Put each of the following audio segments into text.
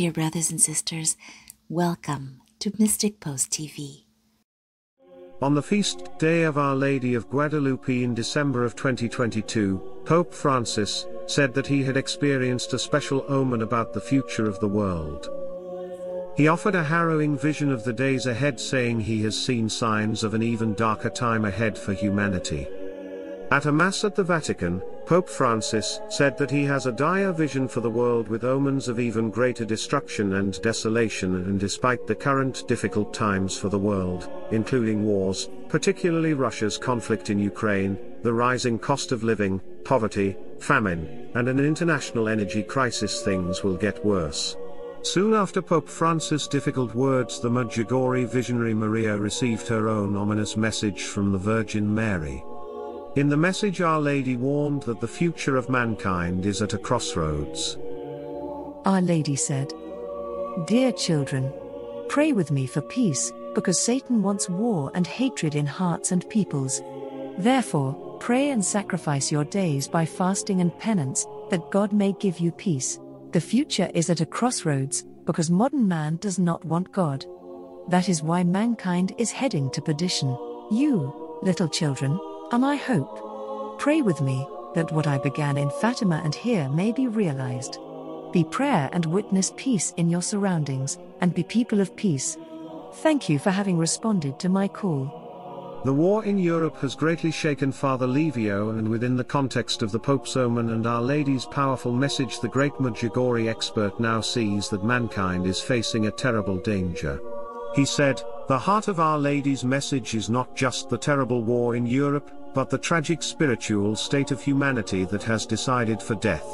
Dear brothers and sisters, welcome to Mystic Post TV. On the feast day of Our Lady of Guadalupe in December of 2022, Pope Francis said that he had experienced a special omen about the future of the world. He offered a harrowing vision of the days ahead, saying he has seen signs of an even darker time ahead for humanity. At a Mass at the Vatican, Pope Francis said that he has a dire vision for the world with omens of even greater destruction and desolation and despite the current difficult times for the world, including wars, particularly Russia's conflict in Ukraine, the rising cost of living, poverty, famine, and an international energy crisis things will get worse. Soon after Pope Francis' difficult words the Medjugorje visionary Marija received her own ominous message from the Virgin Mary. In the message Our Lady warned that the future of mankind is at a crossroads. Our Lady said, Dear children, pray with me for peace, because Satan wants war and hatred in hearts and peoples. Therefore, pray and sacrifice your days by fasting and penance, that God may give you peace. The future is at a crossroads, because modern man does not want God. That is why mankind is heading to perdition. You, little children, are I hope. Pray with me, that what I began in Fatima and here may be realized. Be prayer and witness peace in your surroundings, and be people of peace. Thank you for having responded to my call. The war in Europe has greatly shaken Father Livio, and within the context of the Pope's omen and Our Lady's powerful message, the great Medjugorje expert now sees that mankind is facing a terrible danger. He said, The heart of Our Lady's message is not just the terrible war in Europe, but the tragic spiritual state of humanity that has decided for death.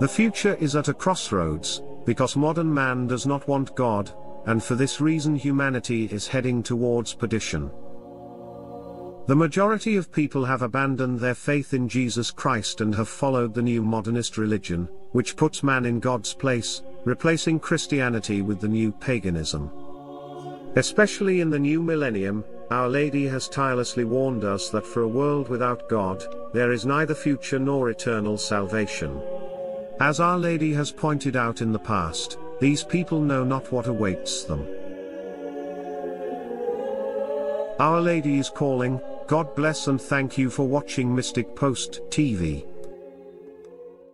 The future is at a crossroads, because modern man does not want God, and for this reason humanity is heading towards perdition. The majority of people have abandoned their faith in Jesus Christ and have followed the new modernist religion, which puts man in God's place, replacing Christianity with the new paganism. Especially in the new millennium, Our Lady has tirelessly warned us that for a world without God, there is neither future nor eternal salvation. As Our Lady has pointed out in the past, these people know not what awaits them. Our Lady is calling, God bless and thank you for watching Mystic Post TV.